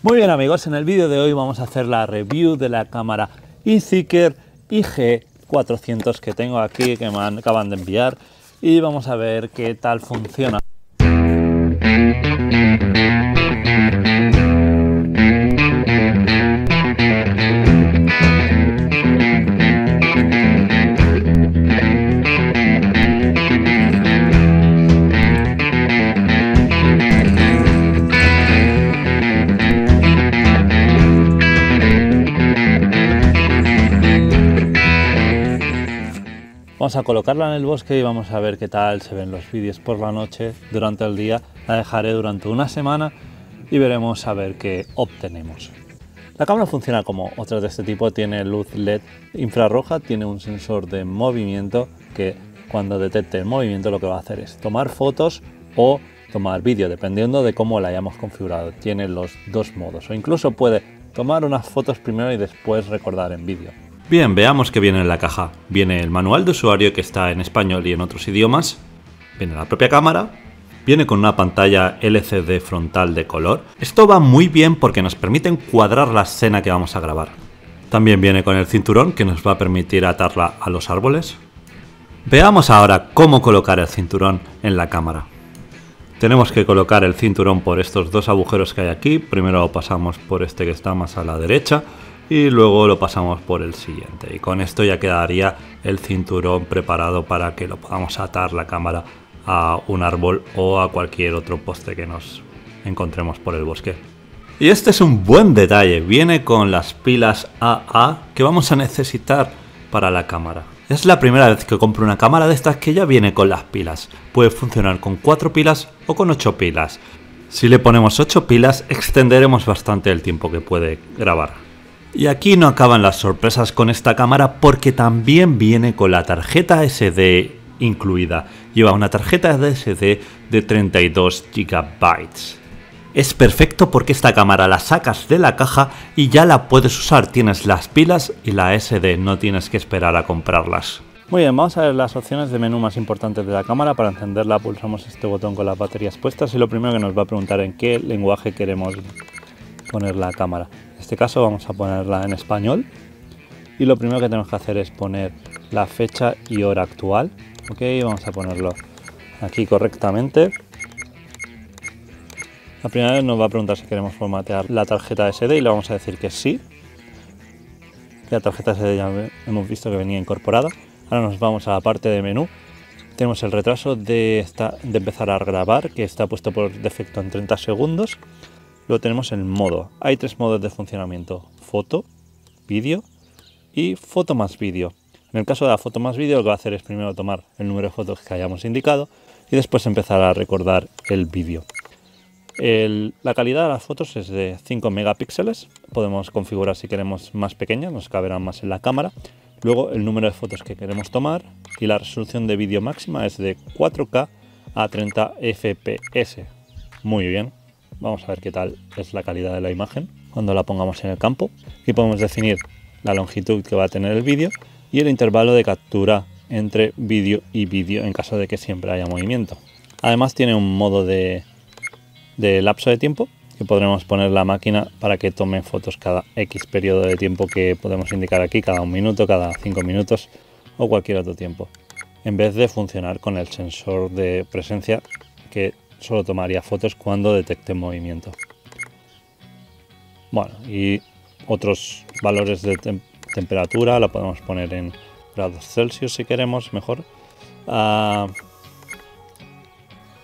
Muy bien amigos, en el vídeo de hoy vamos a hacer la review de la cámara eSeeker IG400 que tengo aquí, que me acaban de enviar y vamos a ver qué tal funciona. Vamos a colocarla en el bosque y vamos a ver qué tal se ven los vídeos por la noche, durante el día. La dejaré durante una semana y veremos a ver qué obtenemos. La cámara funciona como otras de este tipo, tiene luz LED infrarroja, tiene un sensor de movimiento que cuando detecte el movimiento lo que va a hacer es tomar fotos o tomar vídeo, dependiendo de cómo la hayamos configurado. Tiene los dos modos o incluso puede tomar unas fotos primero y después recordar en vídeo. Bien, veamos qué viene en la caja. Viene el manual de usuario que está en español y en otros idiomas. Viene la propia cámara. Viene con una pantalla LCD frontal de color. Esto va muy bien porque nos permite encuadrar la escena que vamos a grabar. También viene con el cinturón que nos va a permitir atarla a los árboles. Veamos ahora cómo colocar el cinturón en la cámara. Tenemos que colocar el cinturón por estos dos agujeros que hay aquí. Primero lo pasamos por este que está más a la derecha y luego lo pasamos por el siguiente y con esto ya quedaría el cinturón preparado para que lo podamos atar la cámara a un árbol o a cualquier otro poste que nos encontremos por el bosque. Y este es un buen detalle, viene con las pilas AA que vamos a necesitar para la cámara. Es la primera vez que compro una cámara de estas que ya viene con las pilas. Puede funcionar con 4 pilas o con 8 pilas. Si le ponemos 8 pilas extenderemos bastante el tiempo que puede grabar. Y aquí no acaban las sorpresas con esta cámara porque también viene con la tarjeta SD incluida. Lleva una tarjeta SD de 32 GB. Es perfecto porque esta cámara la sacas de la caja y ya la puedes usar. Tienes las pilas y la SD, no tienes que esperar a comprarlas. Muy bien, vamos a ver las opciones de menú más importantes de la cámara. Para encenderla pulsamos este botón con las baterías puestas y lo primero que nos va a preguntar en qué lenguaje queremos poner la cámara. Este caso vamos a ponerla en español y lo primero que tenemos que hacer es poner la fecha y hora actual. Ok, vamos a ponerlo aquí correctamente. La primera vez nos va a preguntar si queremos formatear la tarjeta SD y le vamos a decir que sí. La tarjeta SD ya hemos visto que venía incorporada. Ahora nos vamos a la parte de menú. Tenemos el retraso de, de empezar a grabar que está puesto por defecto en 30 segundos lo tenemos en modo. Hay tres modos de funcionamiento, foto, vídeo y foto más vídeo. En el caso de la foto más vídeo lo que va a hacer es primero tomar el número de fotos que hayamos indicado y después empezar a recordar el vídeo. la calidad de las fotos es de 5 megapíxeles, podemos configurar si queremos más pequeña, nos caberán más en la cámara. Luego el número de fotos que queremos tomar y la resolución de vídeo máxima es de 4K a 30 fps. Muy bien, Vamos a ver qué tal es la calidad de la imagen cuando la pongamos en el campo. Aquí podemos definir la longitud que va a tener el vídeo y el intervalo de captura entre vídeo y vídeo en caso de que siempre haya movimiento. Además tiene un modo de, de lapso de tiempo que podremos poner la máquina para que tome fotos cada X periodo de tiempo que podemos indicar aquí, cada un minuto, cada cinco minutos o cualquier otro tiempo. En vez de funcionar con el sensor de presencia que solo tomaría fotos cuando detecte movimiento. Bueno, y otros valores de temperatura la podemos poner en grados Celsius si queremos, mejor. Ah,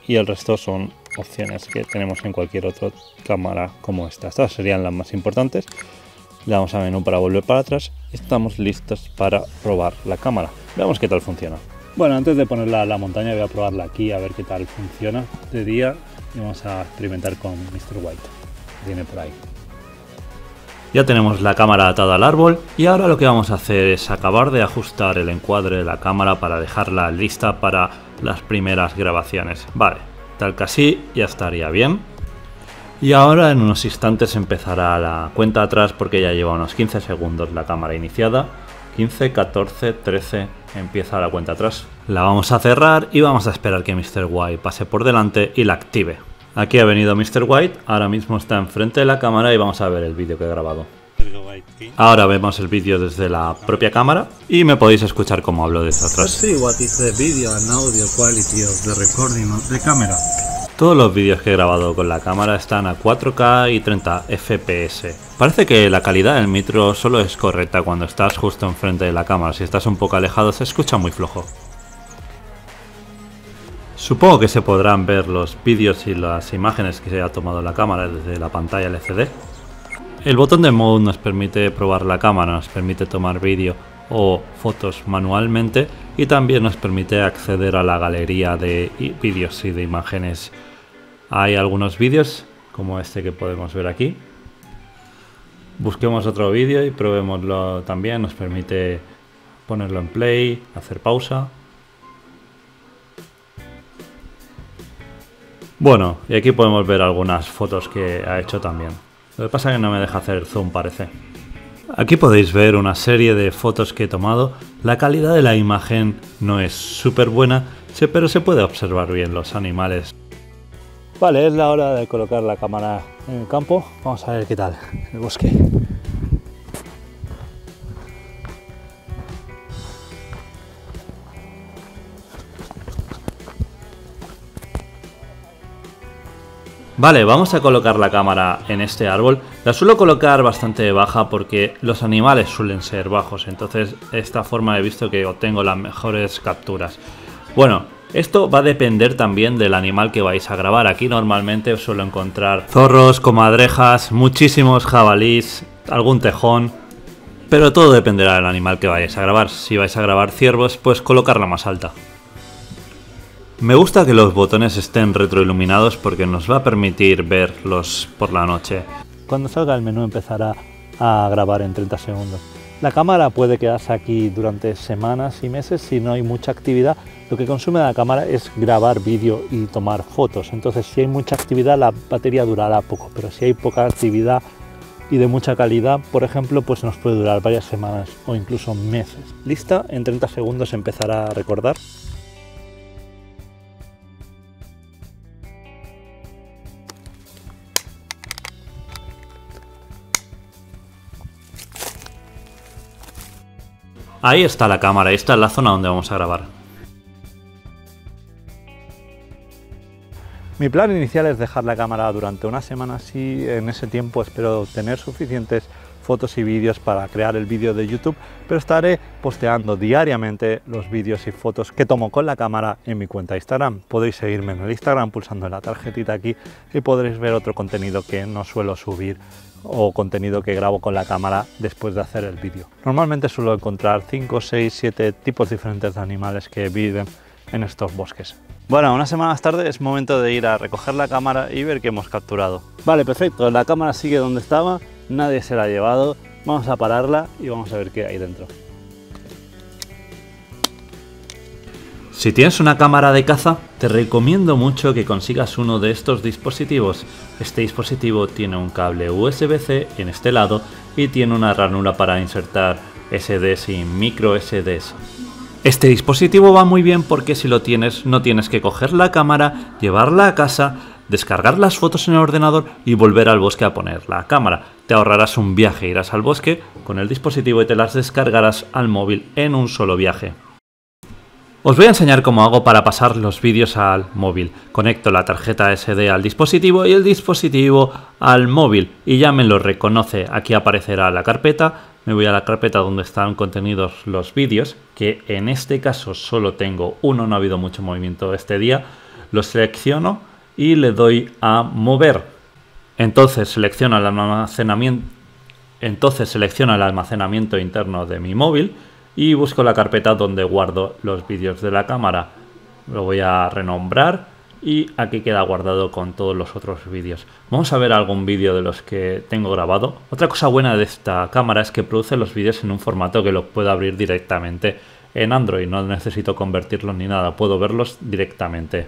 y el resto son opciones que tenemos en cualquier otra cámara como esta. Estas serían las más importantes. Le damos a menú para volver para atrás estamos listos para probar la cámara. Veamos qué tal funciona. Bueno, antes de ponerla a la montaña voy a probarla aquí a ver qué tal funciona de día y vamos a experimentar con Mr. White. Viene por ahí. Ya tenemos la cámara atada al árbol y ahora lo que vamos a hacer es acabar de ajustar el encuadre de la cámara para dejarla lista para las primeras grabaciones. Vale, tal que así ya estaría bien. Y ahora en unos instantes empezará la cuenta atrás porque ya lleva unos 15 segundos la cámara iniciada 15, 14, 13, empieza la cuenta atrás. La vamos a cerrar y vamos a esperar que Mr. Y pase por delante y la active. Aquí ha venido Mr. White, ahora mismo está enfrente de la cámara y vamos a ver el vídeo que he grabado. Ahora vemos el vídeo desde la propia cámara y me podéis escuchar cómo hablo desde atrás. Todos los vídeos que he grabado con la cámara están a 4K y 30 FPS. Parece que la calidad del micro solo es correcta cuando estás justo enfrente de la cámara, si estás un poco alejado se escucha muy flojo. Supongo que se podrán ver los vídeos y las imágenes que se ha tomado la cámara desde la pantalla LCD. El botón de Mode nos permite probar la cámara, nos permite tomar vídeo o fotos manualmente y también nos permite acceder a la galería de vídeos y de imágenes. Hay algunos vídeos como este que podemos ver aquí. Busquemos otro vídeo y probémoslo también, nos permite ponerlo en play, hacer pausa Bueno, y aquí podemos ver algunas fotos que ha hecho también. Lo que pasa es que no me deja hacer zoom, parece. Aquí podéis ver una serie de fotos que he tomado. La calidad de la imagen no es súper buena, pero se puede observar bien los animales. Vale, es la hora de colocar la cámara en el campo. Vamos a ver qué tal el bosque. Vale, vamos a colocar la cámara en este árbol. La suelo colocar bastante baja porque los animales suelen ser bajos, entonces esta forma he visto que obtengo las mejores capturas. Bueno, esto va a depender también del animal que vais a grabar. Aquí normalmente suelo encontrar zorros, comadrejas, muchísimos jabalís, algún tejón. Pero todo dependerá del animal que vayáis a grabar. Si vais a grabar ciervos, pues colocarla más alta. Me gusta que los botones estén retroiluminados porque nos va a permitir verlos por la noche. Cuando salga el menú empezará a grabar en 30 segundos. La cámara puede quedarse aquí durante semanas y meses si no hay mucha actividad. Lo que consume la cámara es grabar vídeo y tomar fotos. Entonces si hay mucha actividad la batería durará poco, pero si hay poca actividad y de mucha calidad, por ejemplo, pues nos puede durar varias semanas o incluso meses. Lista, en 30 segundos empezará a recordar. Ahí está la cámara, esta es la zona donde vamos a grabar. Mi plan inicial es dejar la cámara durante una semana y en ese tiempo espero tener suficientes fotos y vídeos para crear el vídeo de YouTube, pero estaré posteando diariamente los vídeos y fotos que tomo con la cámara en mi cuenta Instagram. Podéis seguirme en el Instagram pulsando la tarjetita aquí y podréis ver otro contenido que no suelo subir o contenido que grabo con la cámara después de hacer el vídeo. Normalmente suelo encontrar 5, 6, 7 tipos diferentes de animales que viven en estos bosques. Bueno, una semana más tarde es momento de ir a recoger la cámara y ver qué hemos capturado. Vale, perfecto, la cámara sigue donde estaba, nadie se la ha llevado, vamos a pararla y vamos a ver qué hay dentro. Si tienes una cámara de caza, te recomiendo mucho que consigas uno de estos dispositivos. Este dispositivo tiene un cable USB-C en este lado y tiene una ranura para insertar SDs y micro SDs. Este dispositivo va muy bien porque si lo tienes no tienes que coger la cámara, llevarla a casa, descargar las fotos en el ordenador y volver al bosque a poner la cámara. Te ahorrarás un viaje, irás al bosque con el dispositivo y te las descargarás al móvil en un solo viaje. Os voy a enseñar cómo hago para pasar los vídeos al móvil. Conecto la tarjeta SD al dispositivo y el dispositivo al móvil y ya me lo reconoce. Aquí aparecerá la carpeta. Me voy a la carpeta donde están contenidos los vídeos, que en este caso solo tengo uno, no ha habido mucho movimiento este día. Lo selecciono y le doy a mover. Entonces selecciona el almacenamiento, entonces selecciona el almacenamiento interno de mi móvil y busco la carpeta donde guardo los vídeos de la cámara. Lo voy a renombrar y aquí queda guardado con todos los otros vídeos. Vamos a ver algún vídeo de los que tengo grabado. Otra cosa buena de esta cámara es que produce los vídeos en un formato que los puedo abrir directamente en Android. No necesito convertirlos ni nada, puedo verlos directamente.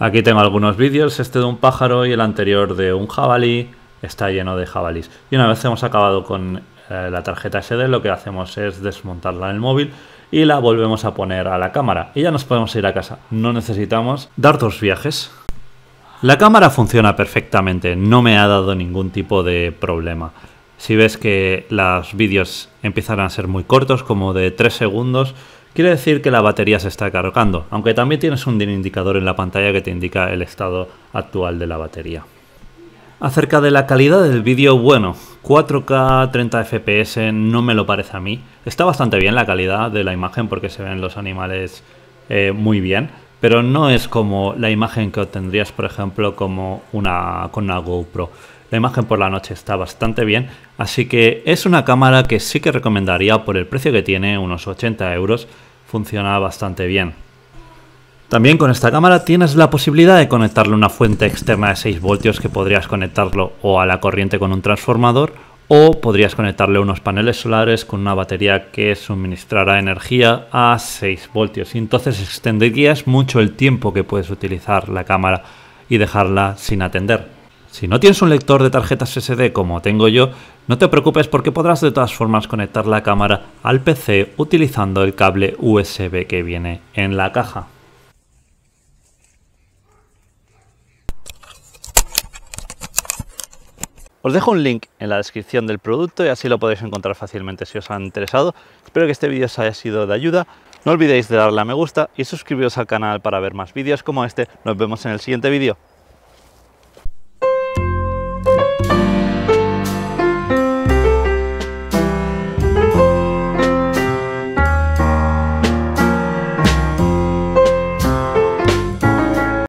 Aquí tengo algunos vídeos, este de un pájaro y el anterior de un jabalí. Está lleno de jabalís. Y una vez hemos acabado con eh, la tarjeta SD, lo que hacemos es desmontarla en el móvil y la volvemos a poner a la cámara y ya nos podemos ir a casa. No necesitamos dar dos viajes. La cámara funciona perfectamente, no me ha dado ningún tipo de problema. Si ves que los vídeos empiezan a ser muy cortos, como de 3 segundos, quiere decir que la batería se está cargando, aunque también tienes un indicador en la pantalla que te indica el estado actual de la batería. Acerca de la calidad del vídeo, bueno, 4K 30 FPS no me lo parece a mí. Está bastante bien la calidad de la imagen porque se ven los animales eh, muy bien, pero no es como la imagen que obtendrías, por ejemplo, como una, con una GoPro. La imagen por la noche está bastante bien, así que es una cámara que sí que recomendaría por el precio que tiene, unos 80 euros, funciona bastante bien. También con esta cámara tienes la posibilidad de conectarle una fuente externa de 6 voltios que podrías conectarlo o a la corriente con un transformador o podrías conectarle unos paneles solares con una batería que suministrará energía a 6 voltios y entonces extenderías mucho el tiempo que puedes utilizar la cámara y dejarla sin atender. Si no tienes un lector de tarjetas SD como tengo yo, no te preocupes porque podrás de todas formas conectar la cámara al PC utilizando el cable USB que viene en la caja. Os dejo un link en la descripción del producto y así lo podéis encontrar fácilmente si os han interesado. Espero que este vídeo os haya sido de ayuda. No olvidéis de darle a me gusta y suscribiros al canal para ver más vídeos como este. Nos vemos en el siguiente vídeo.